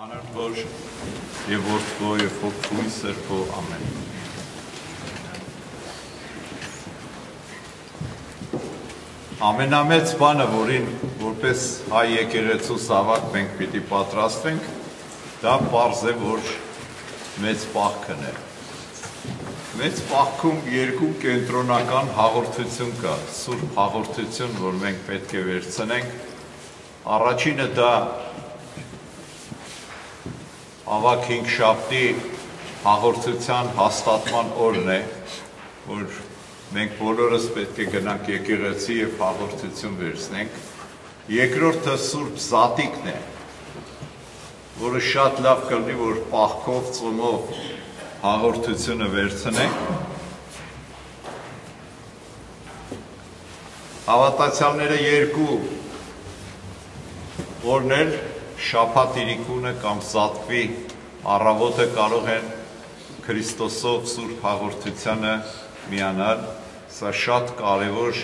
Անարդոր եւ որդվո եւ հոգու սրբո ամեն։ Ամենամեծ բանը, որին որպես հայ եկեղեցու սավակ մենք պիտի պատրաստվենք, դա པարզ է, որ մեծ պահքն է։ Մեծ պահքում երկու կենտրոնական հաղորդություն կա, սուրբ հաղորդություն, որ մենք պետք է վերցնենք։ Առաջինը դա ավակ 5 շաբթի հաղորդության հաստատման օրն է, որ մենք բոլորս պետք է գնանք եկեղեցի եւ հաղորդություն վերցնենք։ Երկրորդը Սուրբ Զատիկն է, որը շատ լավ կլինի, որ պահքով, ծոմով հաղորդությունը վերցնենք։ Հավատացյալները երկու օրներ շաբաթ իրիկունը կամ զատվի առավոտը կարող են Քրիստոսով Սուրբ հաղորդությանը միանալ Սա շատ կարևոր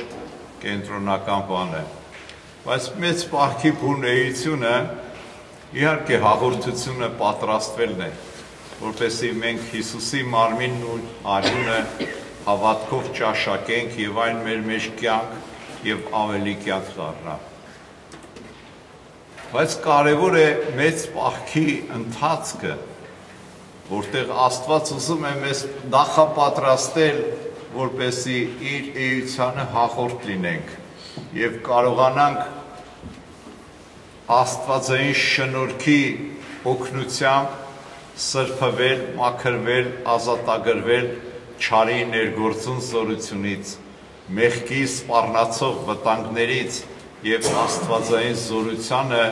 կենտրոնական բան է։ Բայց մեծ պահքի բունեությունը իհարկե հաղորդությունը պատրաստվելն է, որպեսզի մենք Հիսուսի մարմինն ու արյունը հավատքով ճաշակենք եւ այն մեր մեջ կյանք եւ ավելի կյանք դառնա։ Բայց կարևոր է մեծ պահքի ընթացքը, որտեղ Աստված ուզում է մեզ նախապատրաստել որպեսի իր էությանը հաղորդ լինենք եւ կարողանանք Աստվածային շնորհքի օգնությամբ սրբվել, մաքրվել, ազատագրվել չարի ներգործուն զորությունից, մեղքի սպառնացող վտանգներից եւ Աստվածային զորությանը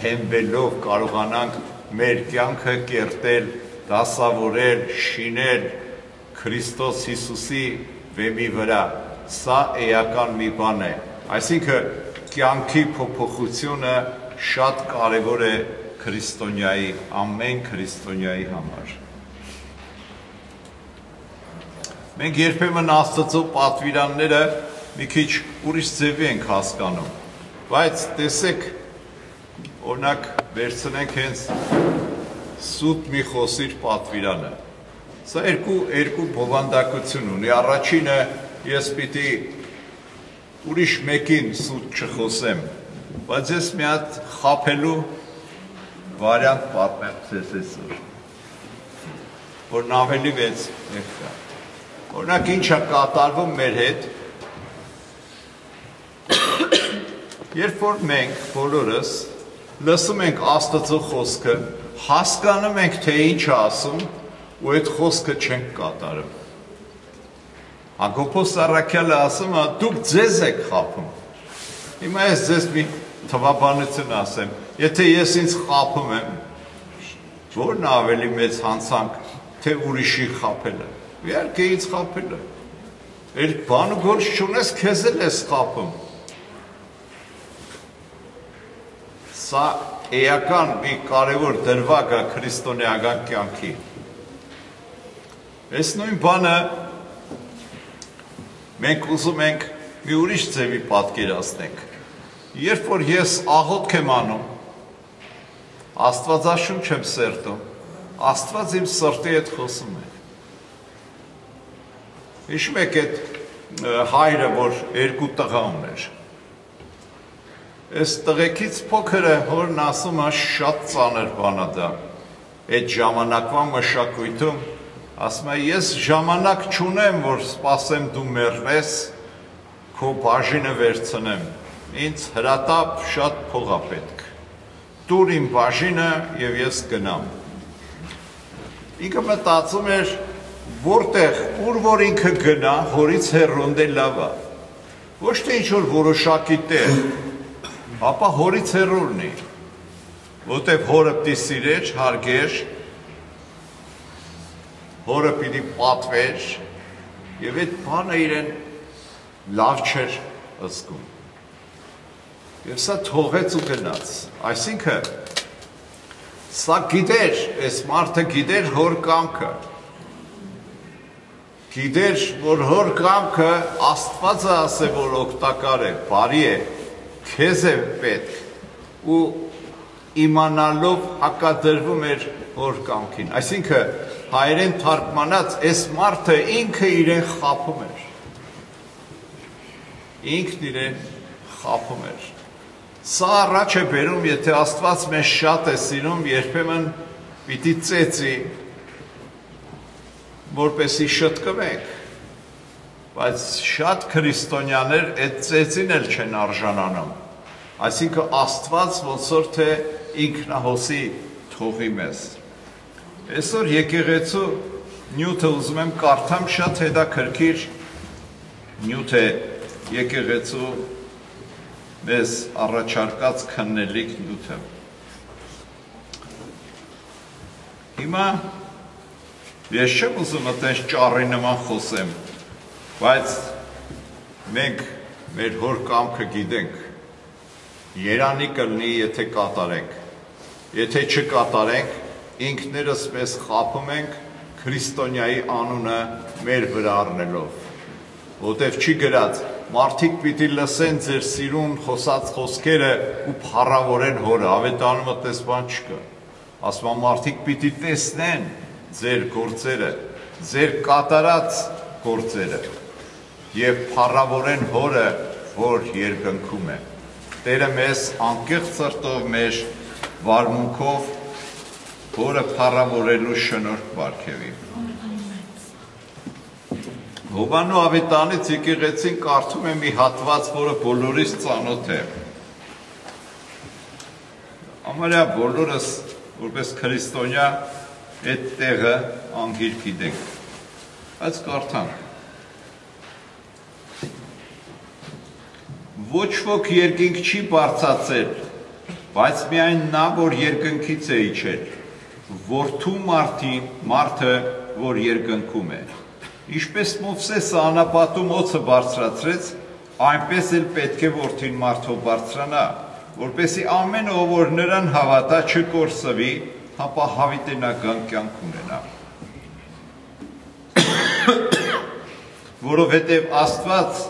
հենվելով կարողանանք մեր կյանքը կերտել, դասավորել, շինել, Քրիստոս Հիսուսի վեմի վրա։ Սա էական մի բան է։ Այսինքն կյանքի փոփոխությունը շատ կարևոր է քրիստոնյայի, ամեն քրիստոնյայի համար։ Մենք երբեմն Աստծո պատվիրանները մի քիչ ուրիշ ձևի ենք հասկանում, բայց տեսեք, օրինակ վերցնենք հենց սուտ մի խոսիր պատվիրանը։ Սա երկու երկու բովանդակություն ունի։ Առաջինը ես պիտի ուրիշ մեկին սուտ չխոսեմ, բայց ես մի հատ խափելու վարիանտ պատմեմ այսօր։ Որն ավելի վեց եկա։ Օրինակ ինչա կատարվում մեր հետ։ Երբ որ մենք բոլորս լսում ենք Աստծո խոսքը, հասկանում ենք թե ինչ ասում, ու այդ խոսքը չենք կատարում։ Հակոբոս Սարաքյալը ասում է, դուք ձեզ եք խափում։ Հիմա ես ձեզ մի թվաբանություն ասեմ, եթե ես ինձ խափում եմ, որն ավելի մեծ հանցանք, թե ուրիշի խափելը։ Իհարկե ինձ խափելը։ Էլ բան ու գործ չունես, քեզ էլ ես խափում։ Սա էական մի կարևոր դրվագ է քրիստոնեական կյանքի։ Այս նույն բանը մենք ուզում ենք մի ուրիշ ձևի պատկերացնենք։ Երբ որ ես աղոթք եմ անում, Աստվածաշունչ եմ սերտում, Աստված իմ սրտի հետ խոսում է։ Հիշում եք այդ հայրը, որ երկու տղա ուներ։ Այս տղեկից փոքր է, հորն ասում է շատ ծանր բանա դա։ Այդ ժամանակվա մշակույթում ասում է ես ժամանակ չունեմ, որ սպասեմ դու մեռնես, քո բաժինը վերցնեմ։ Ինձ հրատապ շատ փող է պետք։ Տուր իմ բաժինը եւ ես գնամ։ Ինքը մտածում էր որտեղ ուր որ ինքը գնա, հորից հեռու ընդ լավա։ Ոչ թե ինչ որ որոշակի տեղ, ապա հորից հեռորն է որտեղ հորը պիտի սիրեր հարգեր հորը պիտի պատվեր եւ այդ բանը իրեն լավ չէր ըսկում։ Եվ սա թողեց ու գնաց։ Այսինքն սա գիտեր, այս մարդը գիտեր հոր կամքը։ Գիտեր, որ հոր կամքը Աստվածը ասե, որ օգտակար է, բարի է, քեզ է պետք։ Ու իմանալով հակադրվում էր հոր կամքին։ Այսինքն հայերեն թարգմանած այս մարդը ինքը իրեն խափում էր։ Ինքն իրեն խափում էր։ Սա առաջ է բերում, եթե Աստված մեզ շատ է սիրում, երբեմն պիտի ծեծի, որպեսի շտկվենք բայց շատ քրիստոնյաներ այդ ծեծին էլ չեն արժանանում։ Այսինքն Աստված ոնց որ թե ինքնահոսի թողի մեզ։ Այսօր եկեղեցու նյութը ուզում եմ կարդամ շատ հետաքրքիր նյութ է եկեղեցու մեզ առաջարկած քննելիք նյութը։ Հիմա ես չեմ ուզում այդպես ճառի նման խոսեմ, Բայց մենք մեր հոր կամքը գիտենք, երանի կլնի, եթե կատարենք, եթե չկատարենք, ինքներս մեզ խապում ենք քրիստոնյայի անունը մեր վրա առնելով, ոտև չի գրած, մարդիկ պիտի լսեն ձեր սիրուն խոսած խոսքերը ու փառավորեն հորը, ավետանումը տեսման չկա, ասմա մարդիկ պիտի տեսնեն ձեր գործերը, ձեր կատարած գործերը, եւ փառավորեն հորը, որ երկնքում է։ Տերը մեզ անկեղծ սրտով մեր վարմունքով հորը փառավորելու շնորհք բարգեւի։ Հովանու ավետանից եկեղեցին կարդում է մի հատված, որը բոլորիս ծանոթ է։ Ամարյա բոլորս որպես քրիստոնյա այդ տեղը անգիր գիտենք։ Բայց կարդանք ոչ ոք երկինք չի բարձացել, բայց միայն նա, որ երկնքից է իջել, որդու մարդի, մարդը, որ երկնքում է։ Ինչպես Մովսեսը անապատում օծը բարձրացրեց, այնպես էլ պետք է որդին մարդով բարձրանա, որպեսի ամեն ով որ նրան հավատա չկորսվի, հապա հավիտենական կյանք ունենա։ Որովհետև Աստված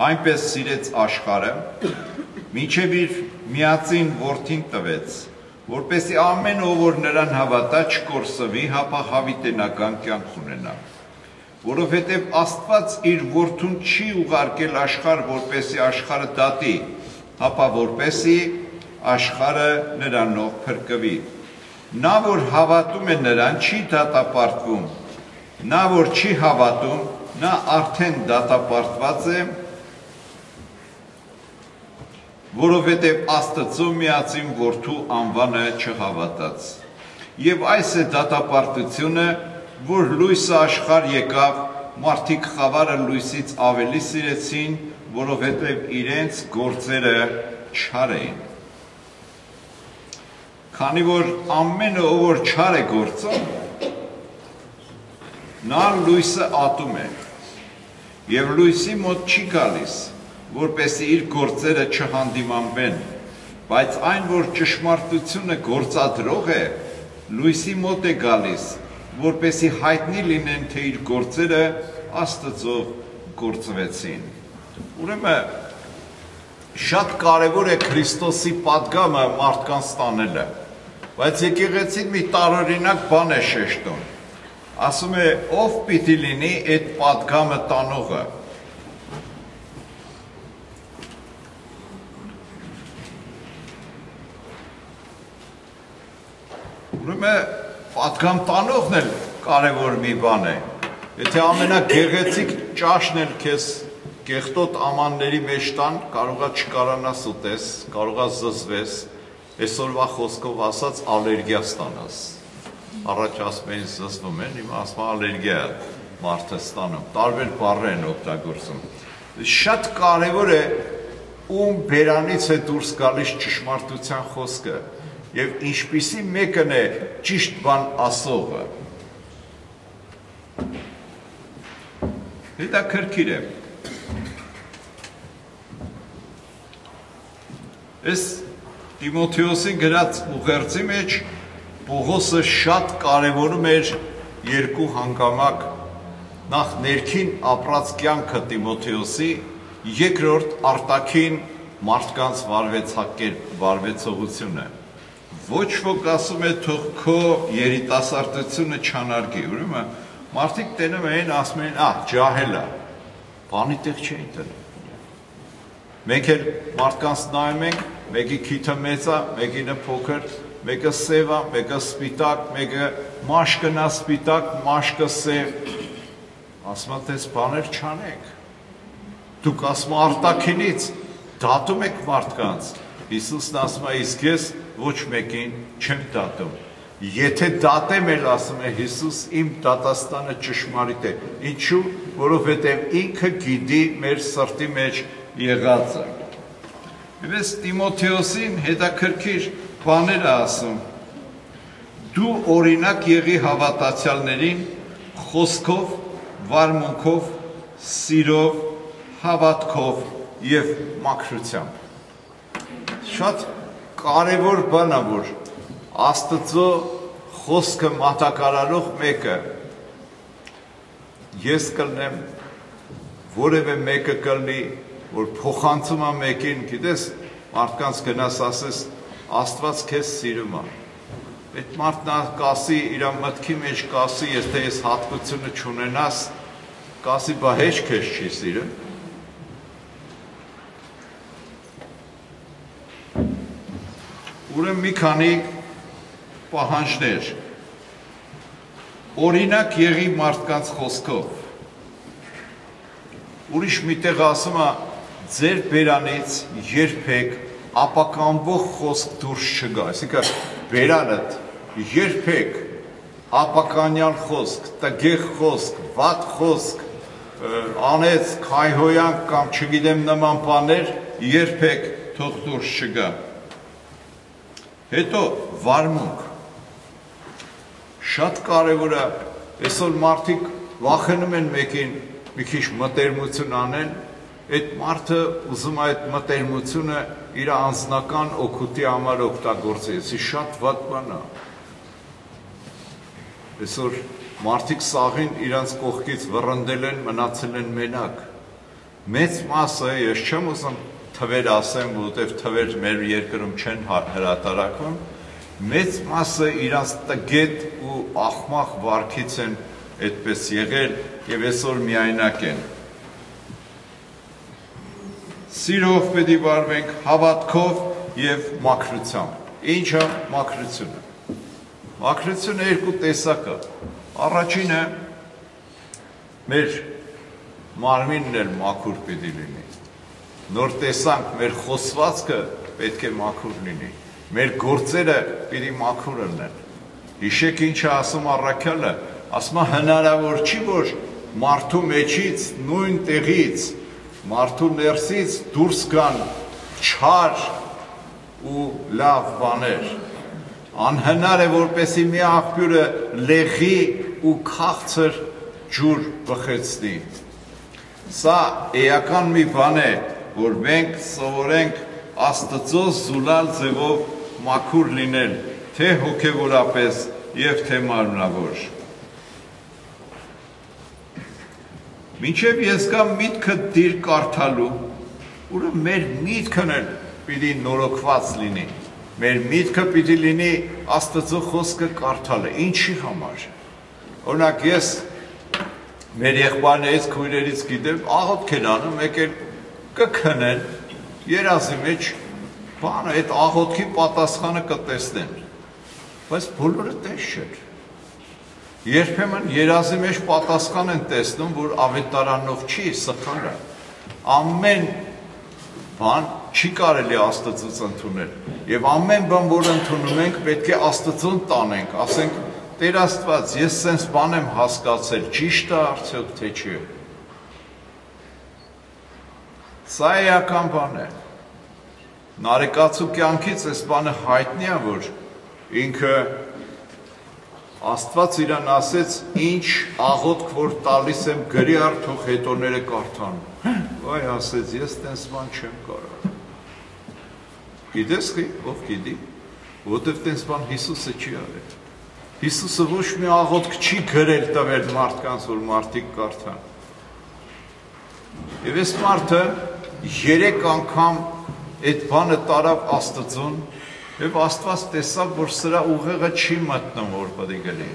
այնպես սիրեց աշխարը, մինչև իր միածին որդին տվեց, որպեսի ամեն ով որ նրան հավատա չկորսվի, հապա հավիտենական կյանք ունենա։ Որովհետև Աստված իր որդուն չի ուղարկել աշխարհ, որպեսի աշխարհը դատի, հապա որպեսի աշխարհը նրանով փրկվի։ Նա որ հավատում է նրան չի դատապարտվում։ Նա որ չի հավատում, նա արդեն դատապարտված է որովհետև Աստծո միածին որդու անվանը չհավատաց։ Եվ այս է դատապարտությունը, որ լույսը աշխար եկավ, մարդիկ խավարը լույսից ավելի սիրեցին, որովհետև իրենց գործերը չար էին։ Քանի որ ամենը ով որ չար է գործում, նա լույսը ատում է եւ լույսի մոտ չի գալիս որպեսի իր գործերը չհանդիմանվեն, բայց այն, որ ճշմարտությունը գործադրող է, լույսի մոտ է գալիս, որպեսի հայտնի լինեն, թե իր գործերը աստծով գործվեցին։ Ուրեմն շատ կարևոր է Քրիստոսի падգամը մարդկանց տանելը։ Բայց եկեղեցին մի տարօրինակ բան է շեշտում։ Ասում է, ով պիտի լինի այդ падգամը տանողը Ուրեմն պատգամ տանողն էլ կարևոր մի բան է։ Եթե ամենագեղեցիկ ճաշն էլ քեզ կեղտոտ ամանների մեջ տան, կարողա չկարանաս ուտես, կարողա զզվես, այսօրվա խոսքով ասած ալերգիա ստանաս։ Առաջ ասում էին զզվում են, հիմա ասում ալերգիա մարդը ստանում։ Տարբեր բառեր են օգտագործում։ Շատ կարևոր է ում բերանից է դուրս գալիս ճշմարտության խոսքը եւ ինչպիսի մեկն է ճիշտ բան ասողը։ Դա քրքիր է։ Այս Տիմոթեոսին գրած ուղերձի մեջ Պողոսը շատ կարևորում էր երկու հանգամակ նախ ներքին ապրած կյանքը Տիմոթեոսի, երկրորդ արտաքին մարդկանց վարվեցակերպ, վարվեցողություն է։ Ոչ ոք ասում է թող քո երիտասարդությունը չանարգի, ուրեմն մարդիկ տենում էին ասում էին, «Ահ, ջահել է»։ Բանի տեղ չէին տնում։ Մենք էլ մարդկանց նայում ենք, մեկի քիթը մեծ է, մեկինը փոքր, մեկը սև է, մեկը սպիտակ, մեկը մաշկն է սպիտակ, մաշկը սև։ Ասում եմ, «Դες բաներ չանեք»։ Դուք ասում արտակինից դատում եք մարդկանց։ Հիսուսն ասում է, իսկ ես ոչ մեկին չեմ դատում։ Եթե դատեմ էլ ասում է Հիսուս, իմ դատաստանը ճշմարիտ է։ Ինչու՞, որովհետև ինքը գիտի մեր սրտի մեջ եղածը։ Ես Տիմոթեոսին հետաքրքիր բաներ ասում։ Դու օրինակ եղի հավատացյալներին խոսքով, վարմունքով, սիրով, հավատքով եւ մաքրությամբ։ Շատ կարևոր բան է, որ Աստծո խոսքը մատակարարող մեկը ես կլնեմ որևէ մեկը կլնի որ փոխանցում է մեկին գիտես մարդկանց գնաս ասես Աստված քեզ սիրում է այդ մարդն կասի իր մտքի մեջ կասի եթե ես հատկությունը չունենաս կասի բա հեչ քեզ չի սիրում Ուրեմն մի քանի պահանջներ օրինակ եղի մարդկանց խոսքով ուրիշ միտեղ ասում է ձեր բերանից երբեք ապականվող խոսք դուրս չգա այսինքն բերանդ երբեք ապականյալ խոսք տգեղ խոսք վատ խոսք անեց քայհոյան կամ չգիտեմ նման բաներ երբեք թող դուրս չգա հետո վարմունք Շատ կարևոր է, այսօր մարդիկ վախենում են մեկին մի քիչ մտերմություն անել, այդ մարդը ուզում է այդ մտերմությունը իր անձնական օգուտի համար օգտագործի, էսի շատ վատ բան է։ Այսօր մարդիկ սաղին իրանց կողքից վռնդել են, մնացել են մենակ։ Մեծ մասը, ես չեմ ուզում թվեր ասեմ, որովհետև թվեր մեր երկրում չեն հրատարակվում, մեծ մասը իրանց տգետ ու աղմախ վարքից են այդպես եղել եւ այսօր միայնակ են սիրով պետք է վարվենք հավատքով եւ մաքրությամբ ինչը մաքրությունը մաքրությունը երկու տեսակ է առաջինը մեր մարմինն էլ մաքուր պետք է լինի նոր տեսանք մեր խոսվածքը պետք է մաքուր լինի մեր գործերը պիտի մաքուր լինեն։ Հիշեք ինչ է ասում առաքյալը, ասում է հնարավոր չի, որ մարդու մեջից նույն տեղից, մարդու ներսից դուրս գան չար ու լավ բաներ։ Անհնար է, որպեսի մի աղբյուրը լեղի ու քաղցր ջուր բխեցնի։ Սա էական մի բան է, որ մենք սովորենք Աստծո զուլալ ձևով մաքուր լինել, թե հոգևորապես եւ թե մարմնավոր։ Մինչև ես կամ միտքը դիր կարդալու, ուրը մեր միտքն էլ պիտի նորոգված լինի։ Մեր միտքը պիտի լինի Աստծո խոսքը կարդալը։ Ինչի համար։ Օրինակ ես մեր եղբայրներից, քույրերից գիտեմ, աղոթք են անում, եկել կքնեն, երազի մեջ բանը այդ աղոթքի պատասխանը կտեսնեն։ Բայց բոլորը տես չէր։ Երբեմն երազի մեջ պատասխան են տեսնում, որ ավետարանով չի, սխալ է։ Ամեն բան չի կարելի Աստծոց ընդունել։ Եվ ամեն բան, որ ընդունում ենք, պետք է Աստծուն տանենք, ասենք Տեր Աստված, ես սենց բան եմ հասկացել, ճիշտ է արդյոք թե չի։ Սա էական բան է նարեկացու կյանքից այս բանը հայտնի է, որ ինքը Աստված իրան ասեց, ինչ աղոտք որ տալիս եմ գրի արդող հետոները կարդան։ Ոայ ասեց, ես տենց բան չեմ կարող։ Գիտես խի, ով գիտի, որտեվ տենց բան Հիսուսը չի արել։ Հիսուսը ոչ մի աղոտք չի գրել տվել մարդկանց, որ մարդիկ կարդան։ Եվ այս մարդը երեք անգամ այդ բանը տարավ Աստծուն եւ Աստված տեսավ, որ սրա ուղեղը չի մտնում, որ պետք է գնի։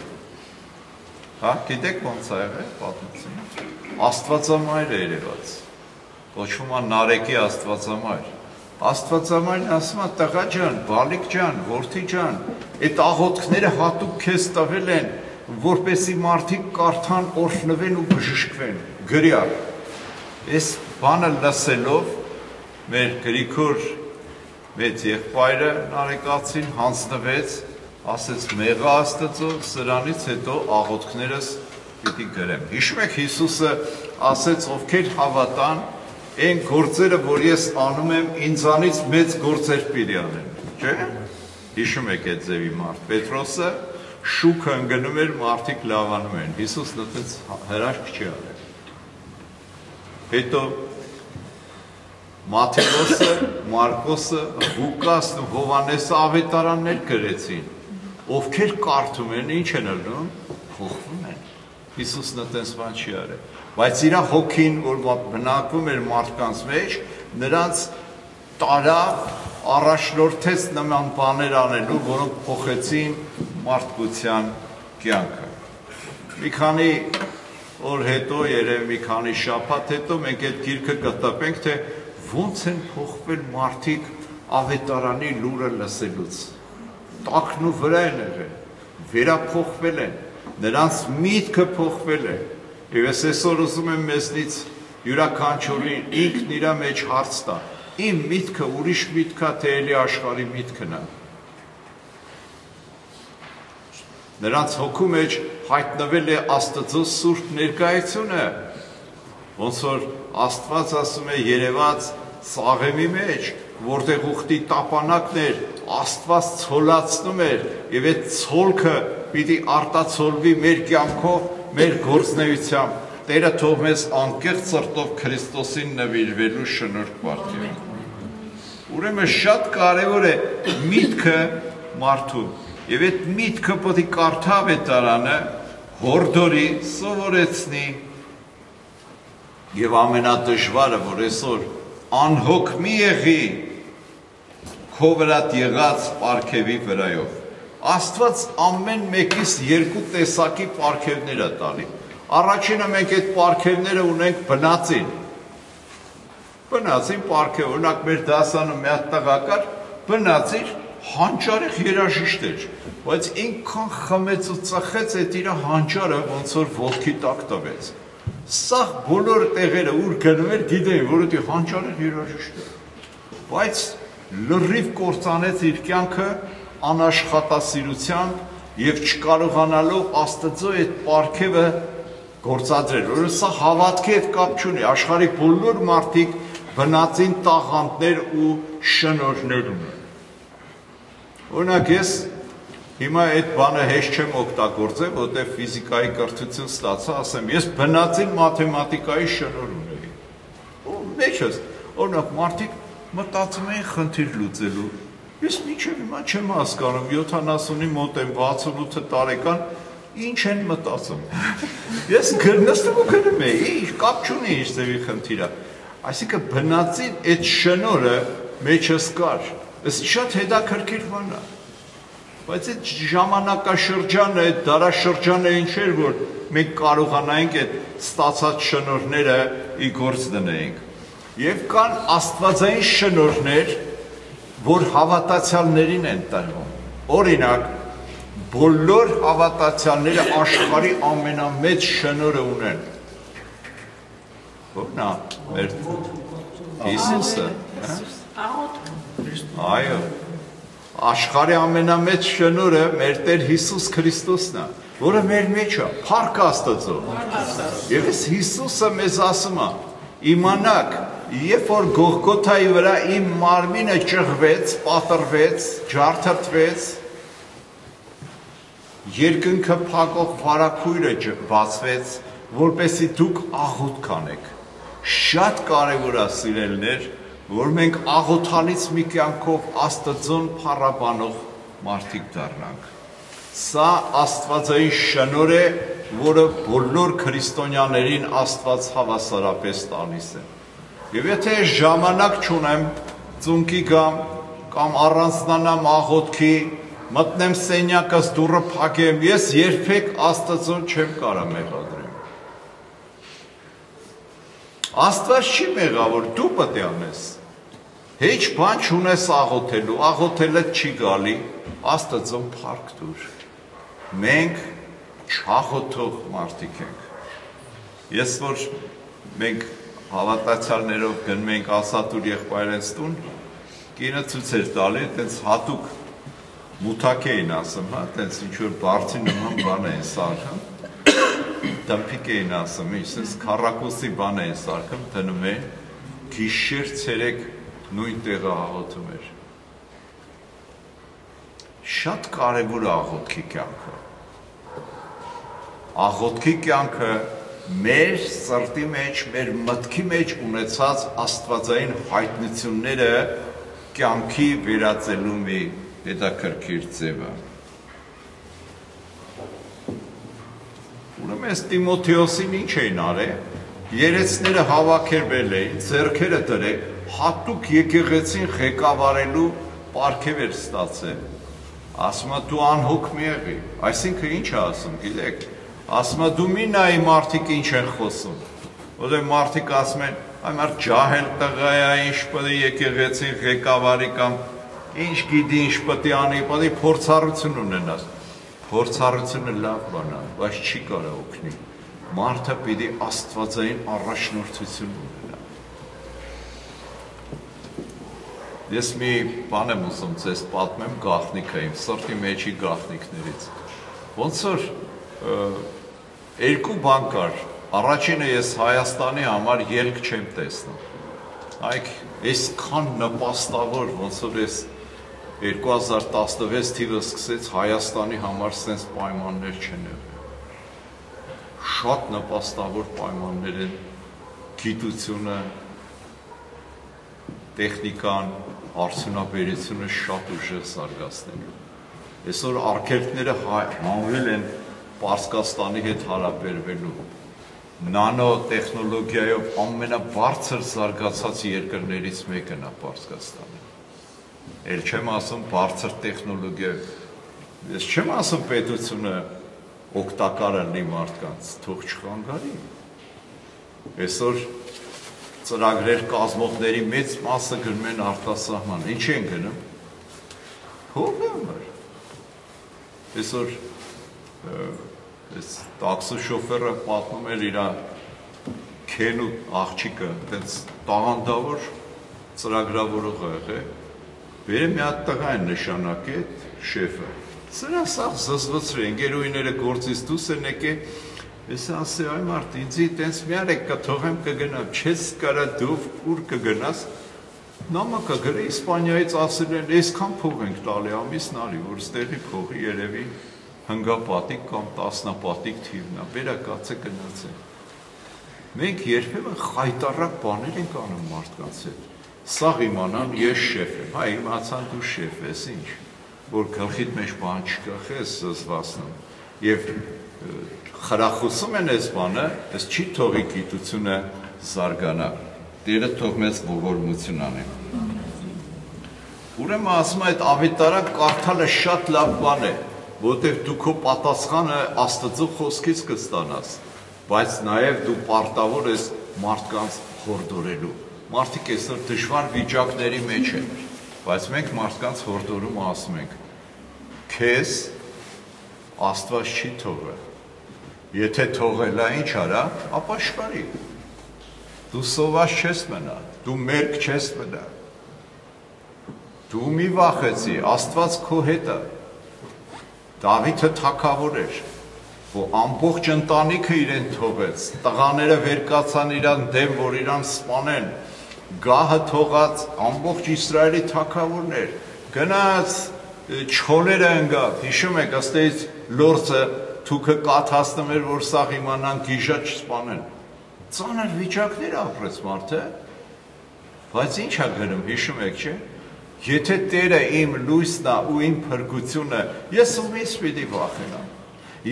Հա, գիտեք ոնց է եղել պատմությունը։ Աստվածամայր է երևաց։ Կոչվում է Նարեկի Աստվածամայր։ Աստվածամայրն ասում է տղա ջան, բալիկ ջան, որդի ջան, այդ աղոթքները հատուկ քեզ տվել են, որպեսի մարդիկ կարդան, օրհնվեն ու բժշկվեն։ Գրյա։ Այս բանը լսելով մեր Գրիգոր մեծ եղբայրը Նարեկացին հանձնվեց, ասեց մեղա Աստծո, սրանից հետո աղոթքներս պիտի գրեմ։ Հիշում եք Հիսուսը ասեց, ովքեր հավատան, այն գործերը, որ ես անում եմ, ինձանից մեծ գործեր պիտի անեն, չէ՞։ Հիշում եք այդ ձևի մարդ։ Պետրոսը շուքը ընկնում էր, մարդիկ լավանում են։ Հիսուսն այդպես հրաշք չի արել։ Հետո Մաթեոսը, Մարկոսը, Ղուկասն ու Հովանեսը ավետարաններ գրեցին։ Ովքեր կարդում են, ինչ են անում, փոխվում են։ Հիսուսն այդպես բան չի արել։ Բայց իր հոգին, որ բնակվում էր մարդկանց մեջ, նրանց տարավ առաջնորդեց նման բաներ անելու, որոնք փոխեցին մարդկության կյանքը։ Մի քանի օր հետո, երև մի քանի շաբաթ հետո մենք այդ գիրքը կտապենք, թե ոնց են փոխվել մարդիկ ավետարանի լուրը լսելուց։ Տակն ու վրա են եղել, վերափոխվել են, նրանց միտքը փոխվել է։ Եվ ես այսօր ուզում եմ մեզնից յուրաքանչյուրին ինքն իր մեջ հարց տա։ Իմ միտքը ուրիշ միտքա թե էլի աշխարհի միտքն է։ Նրանց հոգու մեջ հայտնվել է Աստծո սուրբ ներկայությունը, ոնց որ Աստված ասում է Երևաց Սաղեմի մեջ, որտեղ ուխտի տապանակն էր, Աստված ցոլացնում էր եւ այդ ցոլքը պիտի արտացոլվի մեր կյանքով, մեր գործնեությամբ։ Տերը թող մեզ անկեղծ սրտով Քրիստոսին նվիրվելու շնորհք բարձի։ Ուրեմն շատ կարևոր է միտքը մարդու եւ այդ միտքը պետք է կարդա վետարանը հորդորի, սովորեցնի, Եվ ամենադժվարը, որ այսօր անհոգ մի եղի քո վրա եղած պարգևի վրայով։ Աստված ամեն մեկից երկու տեսակի պարգևներ է տալի։ Առաջինը մենք այդ պարգևները ունենք բնածին։ Բնածին պարգև, օրինակ մեր դասանում մի հատ տղա կար, բնածիր հանճարեղ երաժիշտ էր, բայց ինքան խմեց ու ծխեց այդ իր հանճարը ոնց որ ոտքի տակ տվեց։ Սա բոլոր տեղերը ուր գնում էր գիտեին, որ դա հանճարեղ երաժիշտ է։ Բայց լրիվ կործանեց իր կյանքը անաշխատասիրությամբ եւ չկարողանալով Աստծո այդ պարգևը գործադրել։ Որ սա հավատքի հետ կապ չունի, աշխարհի բոլոր մարդիկ բնածին տաղանդներ ու շնորհներ ունեն։ Օրինակ ես Հիմա այդ բանը հեշտ չեմ օգտագործել, որտեղ ֆիզիկայի կրթություն ստացա, ասեմ, ես բնածին մաթեմատիկայի շնոր ունեի։ Ու մեջս, օրինակ մարդիկ մտածում էին խնդիր լուծելու։ Ես միջև հիմա չեմ հասկանում, 70-ի մոտ եմ 68 տարեկան, ինչ են մտածում։ Ես գրնստում ու գրում էի, ինչ կապ չունի ինչ ձևի խնդիրա։ Այսինքն բնածին այդ շնորը մեջս կար։ Ըստ շատ հետաքրքիր բան է Բայց այդ ժամանակաշրջանը, այդ դարաշրջանը ինչ էր, որ մենք կարողանայինք այդ ստացած շնորհները ի գործ դնեինք։ Եվ կան աստվածային շնորհներ, որ հավատացյալներին են տրվում։ Օրինակ, բոլոր հավատացյալները աշխարհի ամենամեծ շնորհը ունեն։ Ո՞րն է Հիսուսը, հա? Այո աշխարհի ամենամեծ շնորհը մեր Տեր Հիսուս Քրիստոսն է, որը մեր մեջ է, փառք Աստծո։ Եվ այս Հիսուսը մեզ ասում է. իմանաք, երբ որ Գողգոթայի վրա իմ մարմինը ճղվեց, պատրվեց, ջարդրտվեց, երկնքը փակող վարակույրը բացվեց, որպեսի դուք աղոթ կանեք։ Շատ կարևոր է սիրելներ, որ մենք աղոթալից մի կյանքով Աստծուն փառաբանող մարդիկ դառնանք։ Սա Աստվածային շնոր է, որը բոլոր քրիստոնյաներին Աստված հավասարապես տալիս է։ Եվ եթե ժամանակ չունեմ ծունկի գամ կամ առանձնանամ աղոթքի, մտնեմ սենյակս դուռը փակեմ, ես երբեք Աստծուն չեմ կարա մեղադրեմ։ Աստված չի մեղա, որ դու պետք է անես։ Հեչ բան չունես աղոթելու, աղոթելը չի գալի, Աստծուն փառք դուր։ Մենք չաղոթող մարդիկ ենք։ Ես որ մենք հավատացյալներով գնում ենք ասատուր եղբայրենց տուն, կինը ցույց էր տալի, այտենց հատուկ մութակ էին ասում, հա, այտենց ինչ որ բարձի նման բան էին սարքում։ Դամփիկ էին ասում, ինչպես քարակոսի բան էին սարքում, դնում էին գիշեր ցերեկ նույն տեղը աղոթում էր։ Շատ կարևոր է աղոթքի կյանքը։ Աղոթքի կյանքը մեր սրտի մեջ, մեր մտքի մեջ ունեցած աստվածային հայտնությունները կյանքի վերածելու մի հետաքրքիր ձևը։ Ուրեմն այս Տիմոթեոսին ինչ էին արել։ Երեցները հավաքերվել էին, ձեռքերը դրել, հատուկ եկեղեցին ղեկավարելու պարգև էր ստացել։ Ասում է դու անհոգ մի եղի։ Այսինքն ինչ է ասում, գիտեք, ասում է դու մի նայի մարդիկ ինչ են խոսում որովհետև մարդիկ ասում են այ մարդ ջահել տղա է ինչ պետք է եկեղեցի ղեկավարի կամ ինչ գիտի ինչ պետք է անի պետք է փորձառություն ունենաս փորձառությունը լավ բան է բայց չի կարող օգնի մարդը պիտի աստվածային առաջնորդություն ունենա ես մի բան եմ ուզում ձեզ պատմեմ գաղտնիքը իմ սրտի մեջի գաղտնիքներից ոնց որ երկու բան կար։ Առաջինը ես Հայաստանի համար ելք չեմ տեսնում։ Այք այսքան նպաստավոր ոնց որ ես 2016 թիվը սկսեց Հայաստանի համար sense պայմաններ չեն եղել։ Շատ նպաստավոր պայմաններ են գիտությունը, տեխնիկան, արդյունաբերությունը շատ ուժեղ զարգացնելու։ Այսօր արգելքները հանվել են Պարսկաստանի հետ հարաբերվելու նանո տեխնոլոգիայով ամենաբարձր զարգացած երկրներից մեկն է Պարսկաստանը։ Էլ չեմ ասում բարձր տեխնոլոգիայով։ Ես չեմ ասում պետությունը օգտակար լինի մարդկանց, թող չխանգարի։ Այսօր ծրագրեր կազմողների մեծ մասը գնում են արտասահման։ Ինչ են գնում։ Փողը։ Այսօր այս տաքսի շոֆերը պատմում էր իր քենու աղջիկը, այդպես տաղանդավոր ծրագրավորող է եղել։ Բերը մի հատ տղա են նշանակել շեֆը։ Սրա սա զզվծրի ընկերուհիները գործից դուրս են եկել Ես ասի այ մարդ ինձի տենց մի արեք կթողեմ կգնամ, չես կարա դու ուր կգնաս։ Նամակը գրի Իսպանիայից ասել են, այսքան փող ենք տալի ամիսն արի, որ ստեղի փողի երևի հնգապատիկ կամ տասնապատիկ թիվն է, վերակացը գնացել։ Մենք երբեմն խայտարակ բաներ ենք անում մարդկանց հետ։ Սաղ իմանան ես շեֆ եմ, հա իմացան դու շեֆ ես, ինչ, որ գլխիդ մեջ բան չկա, ես զզվասնում։ Եվ խրախուսում են այս բանը, այս չի թողի գիտությունը զարգանա։ Տերը թող մեզ ողորմություն անի։ Ուրեմն ասում այդ ավետարան կարդալը շատ լավ բան է, որտեղ դու քո պատասխանը Աստծո խոսքից կստանաս, բայց նաև դու պարտավոր ես մարդկանց հորդորելու։ Մարդիկ այսօր դժվար վիճակների մեջ են, բայց մենք մարդկանց հորդորում ասում ենք. քեզ Աստված չի թողել։ Եթե թողել է ինչ արա, ապա շարի։ Դու սոված չես մնա, դու մերկ չես մնա։ Դու մի վախեցի, Աստված քո հետ է։ Դավիթը թակավոր էր, որ ամբողջ ընտանիքը իրեն թողեց, տղաները վեր կացան իրան դեմ, որ իրան սպանեն, գահը թողած ամբողջ Իսրայելի թակավորներ, գնաց չոլերը ընկավ, հիշում եք, ըստեից լորձը թուքը կաթացնում էր, որ սաղ իմանան գիժա չսպանեն։ Ծանր վիճակներ ապրեց մարդը, բայց ինչ է գրում, հիշում եք, չէ՞։ Եթե Տերը իմ լույսն է ու իմ փրկությունը, ես ումից պիտի վախենամ։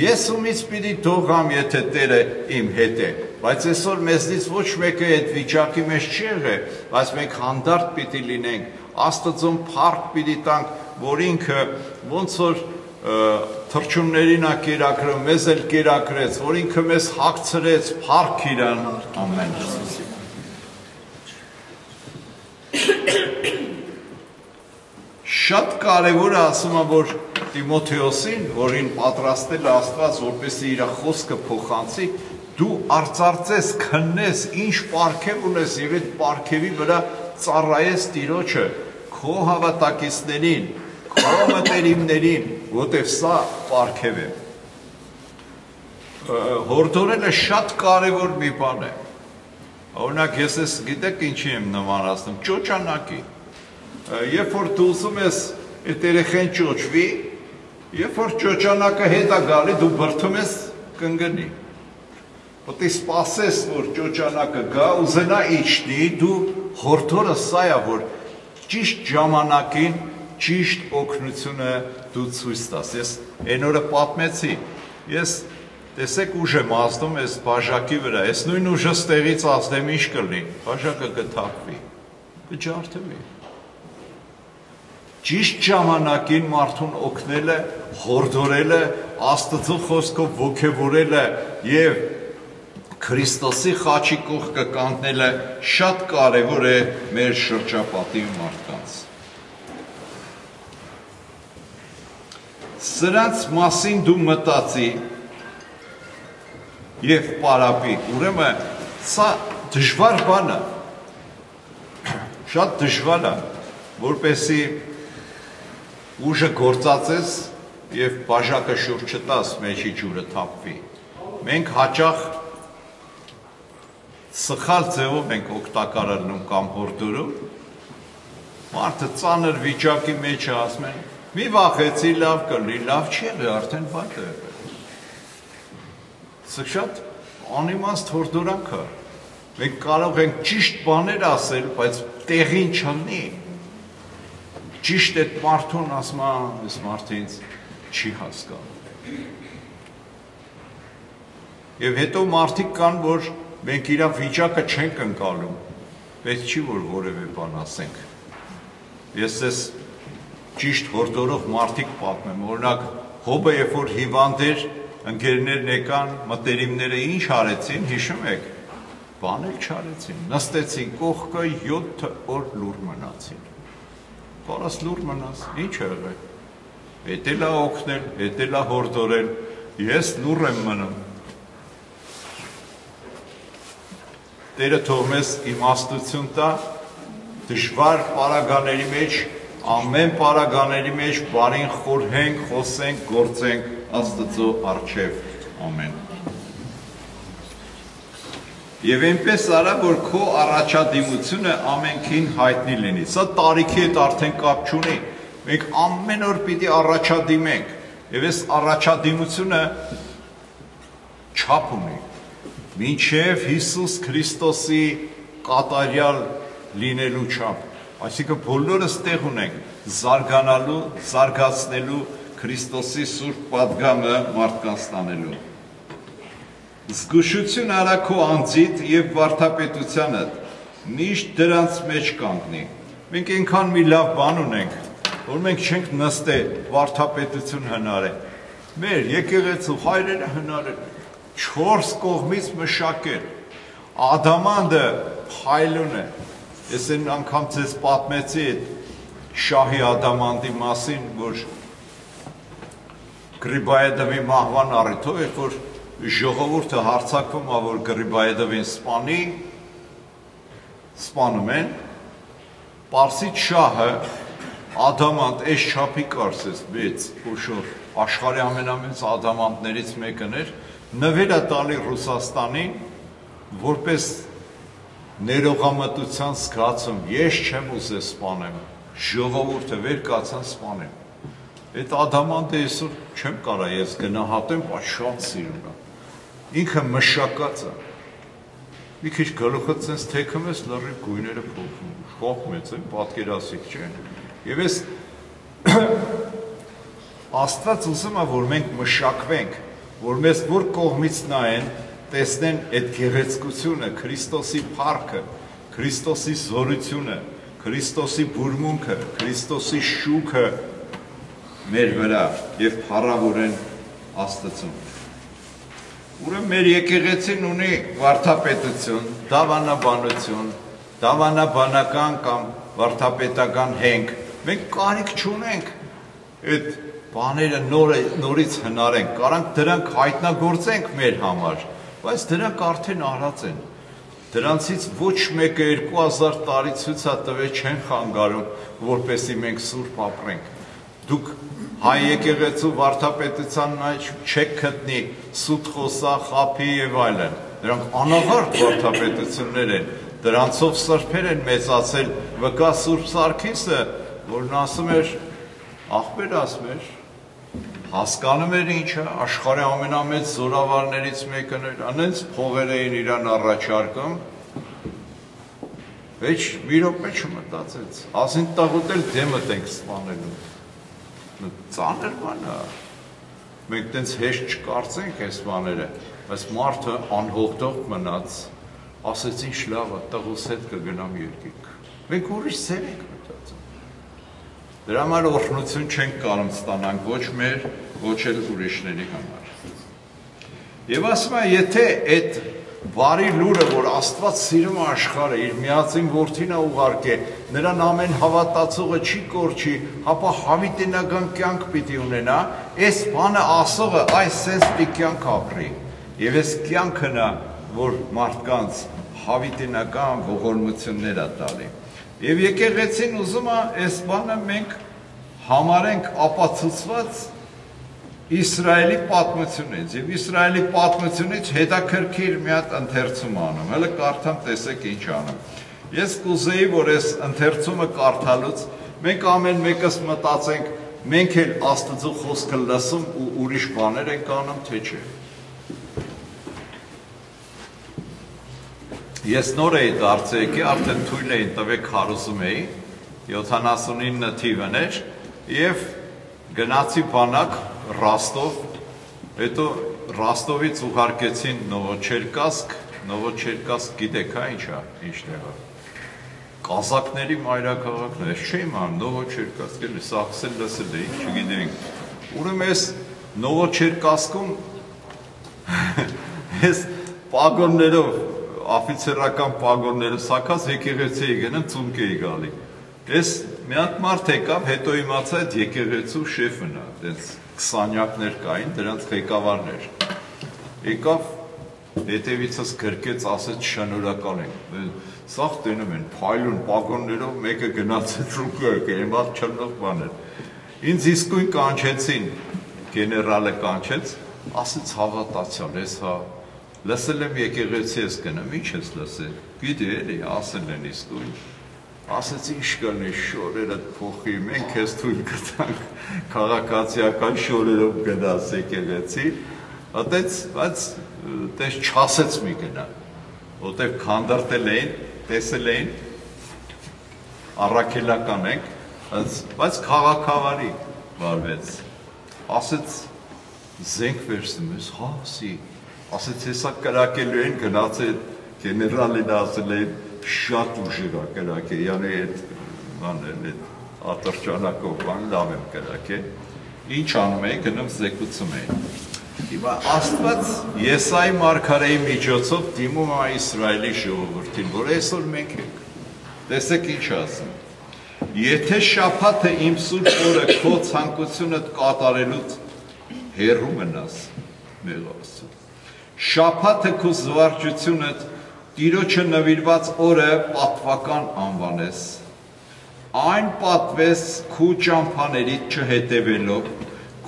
Ես ումից պիտի դողամ, եթե Տերը իմ հետ է։ բայց այսօր մեզնից ոչ մեկը այդ վիճակի մեջ չի եղել, բայց մենք հանդարտ պիտի լինենք, Աստծուն փառք պիտի տանք, որ ինքը ոնց որ թրջուններին ա կերակրում, մեզ էլ կերակրեց, որ ինքը մեզ հագցրեց փառք իրան, ամեն։ Շատ կարևոր է ասում եմ, որ Տիմոթեոսին, որին պատրաստել է Աստված, որպեսզի իր խոսքը փոխանցի, դու արծարծես, քննես, ինչ պարգև ունես եւ այդ պարգևի վրա ծառայես Տիրոջը, քո հավատակիցներին, քո մտերիմներին, որտեղ սա պարգև է։ Հորդորելը շատ կարևոր մի բան է։ Օրինակ ես ես գիտեք ինչի եմ նմանացնում, ճոճանակի։ Երբ որ դու ուզում ես այդ երեխեն ճոճվի, Երբ որ ճոճանակը հետ է գալի, դու բրթում ես կընկնի։ Պետք է սպասես, որ ճոճանակը գա, ուզենա իջնի, դու հորթորը սա է, որ ճիշտ ժամանակին ճիշտ օգնությունը դու ցույց տաս։ Ես այն օրը պատմեցի, ես տեսեք ուժ եմ ազդում այս բաժակի վրա, այս նույն ուժը ստեղից ազդեմ ինչ կլինի, բաժակը կթափվի, կջարդվի ճիշտ ժամանակին մարդուն օգնելը, հորդորելը, Աստծո խոսքով ողջևորելը եւ Քրիստոսի խաչի կողքը կանգնելը շատ կարևոր է մեր շրջապատի մարդկանց։ Սրանց մասին դու մտածի եւ պարապի։ Ուրեմն սա դժվար բան է։ Շատ դժվար է, որպեսի ուժը գործածես եւ բաժակը շուրջ չտաս մեջի ջուրը թափվի։ Մենք հաճախ սխալ ձևով ենք օգտակարանում կամ հորդորում։ Մարդը ծանր վիճակի մեջ է ասում են. «Մի վախեցի, լավ կլինի, լավ չի եղել, արդեն վատ է եղել»։ Սա շատ անիմաստ հորդորանք է։ Մենք կարող ենք ճիշտ բաներ ասել, բայց տեղին չլինի ճիշտ այդ մարդուն ասում է, այս մարդը ինձ չի հասկանում։ Եվ հետո մարդիկ կան, որ մենք իր վիճակը չենք ընկալում, պետք չի որ որևէ բան ասենք։ Ես ես ճիշտ հորդորող մարդիկ պատմեմ, օրինակ Հոբը երբ որ հիվանդ էր, ընկերներն եկան, մտերիմները ինչ արեցին, հիշում եք։ Բան էլ չարեցին, նստեցին կողքը 7 օր լուր մնացին Պարաս լուր մնաս, ինչ եղել։ Էդ էլ է օգնել, էդ էլ է հորդորել, ես լուր եմ մնում։ Տերը թող մեզ իմաստություն տա դժվար պարագաների մեջ, ամեն պարագաների մեջ բարին խորհենք, խոսենք, գործենք Աստծո առջև։ Ամեն։ Եվ այնպես արա, որ քո առաջադիմությունը ամենքին հայտնի լինի։ Սա տարիքի հետ արդեն կապ չունի։ Մենք ամեն օր պիտի առաջադիմենք։ Եվ այս առաջադիմությունը չափ ունի մինչև Հիսուս Քրիստոսի կատարյալ լինելու չափ։ Այսինքն բոլորս տեղ ունենք զարգանալու, զարգացնելու Քրիստոսի սուրբ падգամը մարդկանց տանելու։ Զգուշություն արա քո անձիդ եւ վարդապետությանդ։ Միշտ դրանց մեջ կանգնի։ Մենք այնքան մի լավ բան ունենք, որ մենք չենք նստե վարդապետություն հնարել։ Մեր եկեղեցու հայրերը հնարել են 4 կողմից մշակել ադամանդը փայլուն է ես այն անգամ ձեզ պատմեցի այդ շահի ադամանդի մասին որ Գրիբայեդովի մահվան առիթով երբ որ ժողովուրդը հարցակվում է, որ Գրիբայեդովին սպանի, սպանում են, Պարսից շահը ադամանտ այս չափի կարծես մեծ ուշոր աշխարհի ամենամեծ ադամանդներից մեկն էր նվեր է տալի Ռուսաստանին որպես ներողամտության զգացում ես չեմ ուզես սպանեմ ժողովուրդը վեր կացան սպանեմ այդ ադամանդը այսօր չեմ կարա ես գնահատեմ բայց շատ սիրում եմ ինքը մշակած է։ Մի քիչ գլուխը ցենց թեքում ես լրիվ գույները փոխվում, շոխ մեծ է, պատկերացիք չէ։ Եվ ես Աստված ուզում է, որ մենք մշակվենք, որ մեզ որ կողմից նայեն, տեսնեն այդ գեղեցկությունը, Քրիստոսի փառքը, Քրիստոսի զորությունը, Քրիստոսի բուրմունքը, Քրիստոսի շուքը մեր վրա եւ փառավորեն Աստծուն։ Ուրեմն մեր եկեղեցին ունի վարդապետություն, դավանաբանություն, դավանաբանական կամ վարդապետական հենք։ Մենք կարիք չունենք այդ բաները նորը նորից հնարենք, կարանք դրանք հայտնագործենք մեր համար, բայց դրանք արդեն արած են։ Դրանցից ոչ մեկը 2000 տարի ցույցա տվել չեն խանգարում, որպեսի մենք սուրբ ապրենք։ Դուք հայ եկեղեցու վարդապետության մեջ չեք գտնի սուտ խոսա, խափի եւ այլն։ Դրանք անաղարտ վարդապետություններ են։ Դրանցով սրբեր են մեծացել վկա Սուրբ Սարգիսը, որն ասում էր աղբեր ասում էր հասկանում էր ինչը աշխարհի ամենամեծ զորավարներից մեկը էր անենց փողեր էին իրան առաջարկում Ոչ մի րոպե չմտածեց ասին տաղուտել դեմը տենք սպանելու ծանր բան է մենք տենց հեշտ չկարծենք այս բաները բայց մարդը անհոգտող մնաց ասեց ինչ լավ է տղուս հետ կգնամ երկիկ մենք ուրիշ ծեր ենք Դրա համար օրհնություն չենք կարող ստանանք ոչ մեր, ոչ էլ ուրիշների համար։ Եվ ասում է, եթե այդ բարի լուրը, որ Աստված սիրում է աշխարհը, իր միածին որդին է ուղարկել, նրան ամեն հավատացողը չի կորչի, ապա հավիտենական կյանք պիտի ունենա, այս բանը ասողը այս պիտի կյանք ապրի։ Եվ այս կյանքը նա, որ մարդկանց հավիտենական ողորմություններ է տալի։ Եվ եկեղեցին ուզում է այս բանը մենք համարենք ապացուցված Իսրայելի պատմությունից եւ Իսրայելի պատմությունից հետաքրքիր մի հատ ընթերցում անում։ Հələ կարդամ տեսեք ինչ անում։ Ես կուզեի, որ այս ընթերցումը կարդալուց մենք ամեն մեկս մտածենք, մենք էլ Աստծո խոսքը լսում ու ուրիշ բաներ ենք անում, թե չէ։ Ես նոր էի դարձել եկի, արդեն թույլ էին տվեք հարուսում էի, 79 թիվն էր եւ գնացի բանակ Ռաստով, հետո Ռաստովից ուղարկեցին Նովոչերկասկ, Նովոչերկասկ գիտեք հա ինչա, ինչտեղ է։ Կազակների մայրաքաղաքն է, չեմ ան Նովոչերկասկ էլի սախսել լսել էի, չգիտենք։ Ուրեմն ես Նովոչերկասկում ես պագոններով օֆիցերական պագոնները սակած եկեղեցի էի գնում ծունկ էի գալի։ Ես մի հատ մարդ եկավ, հետո իմացա այդ եկեղեցու շեֆն է, այդպես 20-յակներ կային, դրանց ղեկավարն էր։ Եկավ հետևիցս գրկեց, ասեց շնորհակալ ենք։ Սաղ տենում են փայլուն պագոններով մեկը գնացեց ռուկը եկել, հիմա չնող բաներ։ Ինձ իսկույն կանչեցին, գեներալը կանչեց, ասեց հավատացյալ, ես հա լսել եմ եկեղեցի ես գնում, ինչ ես լսել։ Գիտի էլի, ասել են իսկույն։ Ասեց ինչ կլինի շորերը փոխի, մենք քեզ թույլ կտանք քաղաքացիական շորերով գնաս եկեղեցի։ Ատեց, բայց տես չասեց մի գնա։ Որտեվ քանդրտել էին, տեսել էին առաքելական ենք, բայց քաղաքավարի վարվեց։ Ասեց զենք վերցնում ես, հա, սի ասեց հեսա կրակելու են գնացել գեներալին ասել են շատ ուժեղ է կրակել, yəni այդ բանել այդ ատրճանակով բան լավ եմ կրակել։ Ինչ անում էին, գնում զեկուցում էին։ Հիմա Աստված Եսայի մարգարեի միջոցով դիմում է Իսրայելի ժողովրդին, որ այսօր մենք ենք։ Տեսեք ինչ ասում։ Եթե շափաթը իմ սուրբ օրը քո ցանկությունը կատարելուց հեռու մնաս, մեղասու շապաթը քո զվարճությունդ Տիրոջը նվիրված օրը պատվական անվանես այն պատվես քու ճամփաներից չհետևելով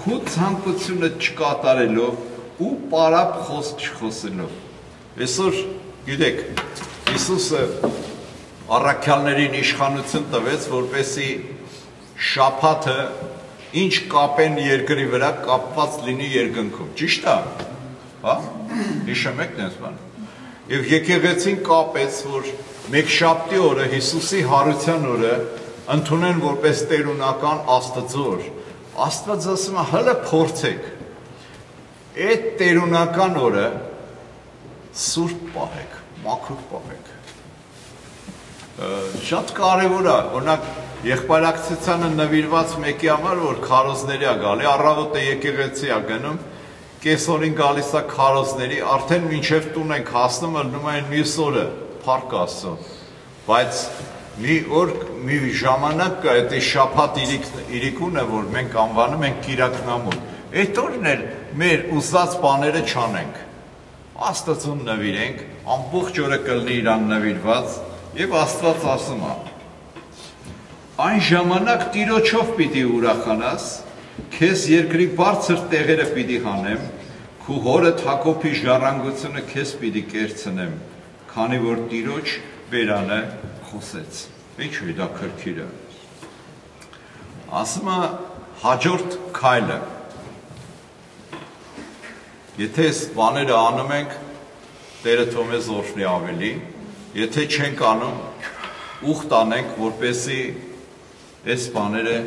քու ցանկությունը չկատարելով ու պարապ խոսք չխոսելով այսօր գիտեք Հիսուսը առաքյալներին իշխանություն տվեց որպեսի շապաթը ինչ կապեն երկրի վրա կապված լինի երկնքում ճիշտ է հա Հիշում եք դες բան։ Եվ եկեղեցին կապեց, որ մեկ շաբթի օրը Հիսուսի հարության օրը ընդունեն որպես տերունական Աստծո օր։ Աստված ասում է՝ հələ փորձեք։ Այդ տերունական օրը սուրբ պահեք, մաքուր պահեք։ Շատ կարևոր է, օրինակ եղբայրակցությանը նվիրված մեկի համար, որ քարոզների է գալի, առավոտը եկեղեցի է գնում, կեսօրին գալիս է քարոզների, արդեն մինչև տուն ենք հասնում, ըլնում են մյուս օրը, փառք Աստծո։ Բայց մի օր մի ժամանակ կա այդ շաբաթ իրիկունը, որ մենք անվանում ենք Կիրակնամուտ։ Այդ օրն էլ մեր ուզած բաները չանենք։ Աստծուն նվիրենք, ամբողջ օրը կլնի իրան նվիրված, եւ Աստված ասում է. Այն ժամանակ Տիրոջով պիտի ուրախանաս, քեզ երկրի բարձր տեղերը պիտի հանեմ, քու հորը Հակոբի ժառանգությունը քեզ պիտի կերցնեմ, քանի որ Տիրոջ բերանը խոսեց։ Ինչու է դա քրքիրը։ Ասում է հաջորդ քայլը։ Եթե այս բաները անում ենք, Տերը թող մեզ օրհնի ավելի, եթե չենք անում, ուխտ անենք, որպեսի այս բաները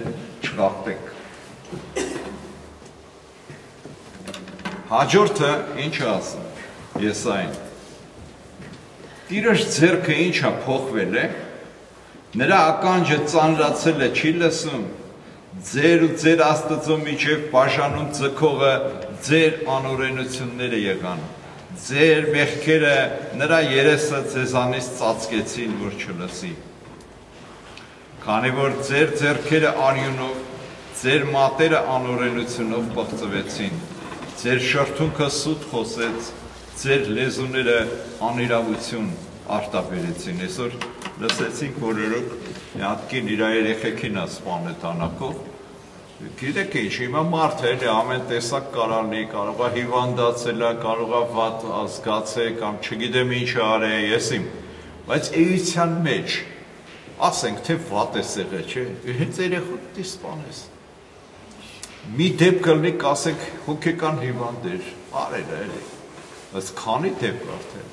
չգաղթեք։ Հաջորդը ինչ ասում։ Եսային։ Տիրոջ ձեռքը ինչ է փոխվել է։ Նրա ականջը ծանրացել է, չի լսում։ Ձեր ու ձեր Աստծո միջև բաժանում ձգողը ձեր անօրենությունները եղան։ Ձեր մեղքերը նրա երեսը ձեզանից ծածկեցին, որ չլսի. Քանի որ ձեր ձեռքերը արյունով, ձեր մատերը անօրենությունով պղծվեցին, ձեր շրթունքը սուտ խոսեց, ձեր լեզուները անիրավություն արտաբերեցին։ Այսօր լսեցինք, որ օրոք մի հատ կին իր երեխեքին է սպանը տանակով, Գիտեք ինչ, հիմա մարդ է, ամեն տեսակ կարանի, կարող է հիվանդացել է, կարող է վատ ազգացել կամ չգիտեմ ինչ արել, ես իմ, բայց էության մեջ ասենք թե վատ է սեղը, չէ, հենց երեխու դի սպանես։ Մի դեպք կլնի կասեք հոգեկան հիվանդ էր, արել էլի։ Բայց քանի դեպք արդեն։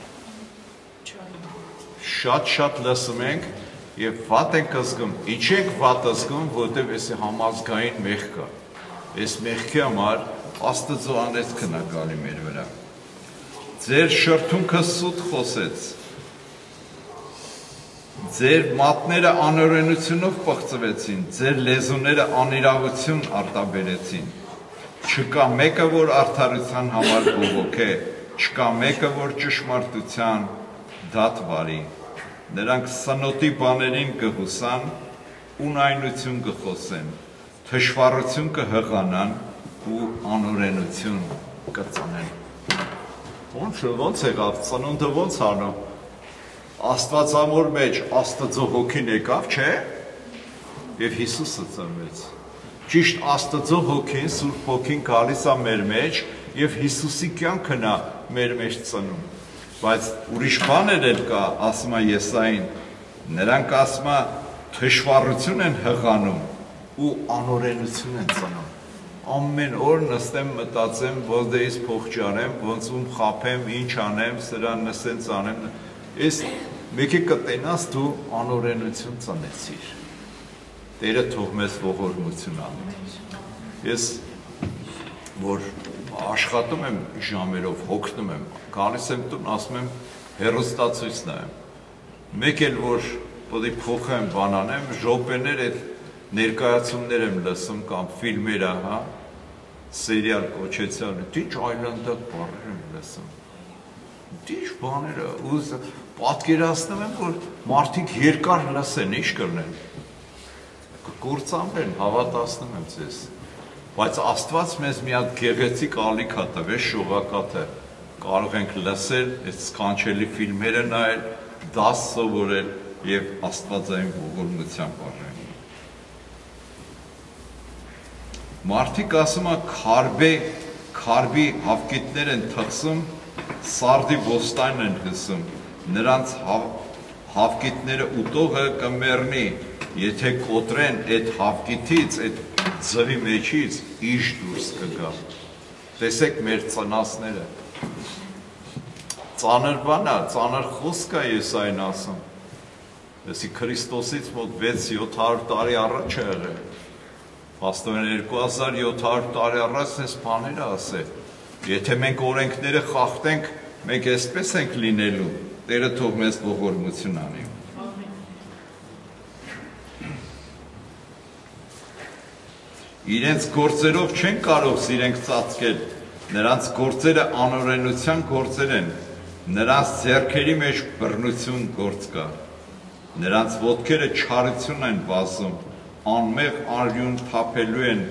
Շատ-շատ լսում ենք եւ վատ ենք զգում։ Ինչ ենք վատ զգում, որտեվ էսի համազգային մեղք կա։ Այս մեղքի համար Աստծո անեց քննակալի մեր վրա։ Ձեր շրթունքը սուտ խոսեց Ձեր մատները անօրենությունով պղծվեցին, ձեր լեզուները անիրավություն արտաբերեցին։ Չկա մեկը, որ արդարության համար բողոք է, չկա մեկը, որ ճշմարտության դատ վարի։ Նրանք սնոտի բաներին կհուսան, ունայնություն կխոսեն, թշվառություն կհղանան ու անօրենություն կծանեն։ Ոնց ոնց եղավ, ծնունդը ոնց անում Աստվածամոր մեջ Աստծո հոգին եկավ, չէ՞։ Եվ Հիսուսը ծնվեց։ Ճիշտ Աստծո հոգին, Սուրբ հոգին գալիս է մեր մեջ եւ Հիսուսի կյանքն է մեր մեջ ծնում։ Բայց ուրիշ բաներ էլ կա, ասում է Եսային, նրանք ասում է թշվառություն են հղանում ու անօրենություն են ծնում ամեն օր նստեմ մտածեմ, ոնց դեից փող ճանեմ, ոնց ում խափեմ, ինչ անեմ, սրան նսենց անեմ, Ես մեկի կտենաս դու անօրենություն ծնեցիր։ Տերը թող մեզ ողորմություն անի։ Ես որ աշխատում եմ ժամերով, հոգնում եմ, գալիս եմ տուն, ասում եմ հերոստացույց նայեմ։ Մեկ էլ որ պիտի փոխեմ, բանանեմ, ժոպեներ այդ ներկայացումներ եմ լսում կամ ֆիլմերը, հա, սերիալ կոչեցյալ, դիչ այլանդակ բառեր եմ լսում դիժ բաները ուզ պատկերացնում եմ որ մարդիկ երկար լսեն ինչ կլնեն կկործանվեն հավատացնում եմ ձեզ բայց Աստված մեզ մի հատ գեղեցիկ ալիք է տվել շողակաթը կարող ենք լսել այս սքանչելի ֆիլմերը նայել դաս սովորել եւ Աստվածային ողորմության բաժան Մարդիկ ասում է քարբե քարբի հավկիթներ են թխսում սարդի ոստանն են հսում, նրանց հավկիտները ուտողը կմերնի, եթե կոտրեն այդ հավկիտից, այդ ձվի մեջից իշ դուրս կգա։ Տեսեք մեր ծնասները։ Ծանր բան է, ծանր խոսք է ես այն ասում։ Եսի Քրիստոսից մոտ 6-700 տարի առաջ է եղել։ Փաստորեն 2700 տարի առաջ այս բաները ասել Եթե մենք օրենքները խախտենք, Մենք այսպես ենք լինելու։ Տերը թող մեզ ողորմություն անի։ Իրենց գործերով չեն կարող սիրենք ծածկել։ Նրանց գործերը անօրենության գործեր են։ Նրանց ձեռքերի մեջ բռնություն գործ կա։ Նրանց ոտքերը չարություն են վազում, անմեղ արյուն թափելու են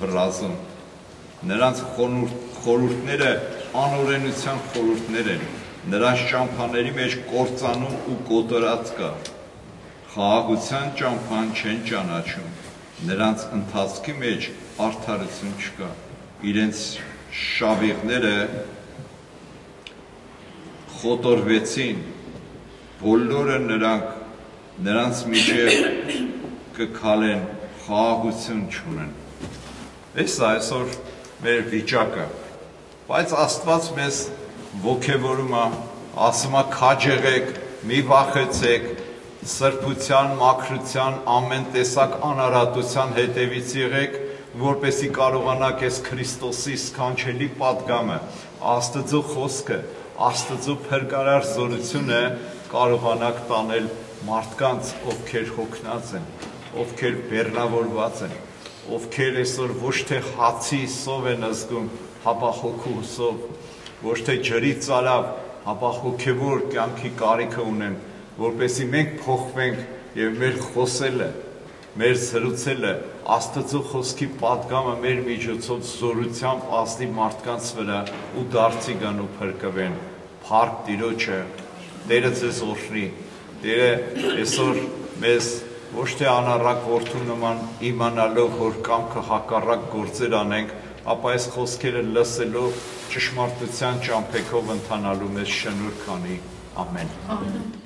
վրազում։ Նրանց խորհուրդները անօրենության խորհուրդներ են։ Նրանց ճամփաների մեջ կործանում ու կոտորած կա։ Խաղաղության ճամփան չեն ճանաչում նրանց ընթացքի մեջ արդարություն չկա։ Իրենց շավիղները խոտորվեցին, բոլորը նրանք նրանց միջև կքալեն, խաղաղություն չունեն։ Այս այսօր մեր վիճակը, բայց Աստված մեզ ոգևորում է, ասում է քաջեղեք, մի վախեցեք, սրբության, մաքրության, ամեն տեսակ անարատության հետևից եղեք, որպեսի կարողանաք այս Քրիստոսի սքանչելի պատգամը, Աստծո խոսքը, Աստծո փրկարար զորությունը կարողանաք տանել մարդկանց, ովքեր հոգնած են, ովքեր բեռնավորված են, ովքեր այսօր ոչ թե հացի սով են ազգում, հապա հոգու սով, ոչ թե ջրից ցալավ ապահովքեվոր կյանքի կարիքը ունեն, որպեսզի մենք փոխվենք եւ մեր խոսելը, մեր զրուցելը Աստծո խոսքի падգամը մեր միջոցով զորությամբ ազնի մարդկանց վրա ու դարձի գան ու փրկվեն։ Փառք Տիրոջը, Տերը ձեզ օրհնի։ Տերը այսօր մեզ ոչ թե անառակ որդու նման իմանալով որ կամքը հակառակ գործեր անենք, ապա այս խոսքերը լսելով ճշմարտության ճամփեքով ընթանալու մեզ շնորհ քանի։ Ամեն։ Ամեն։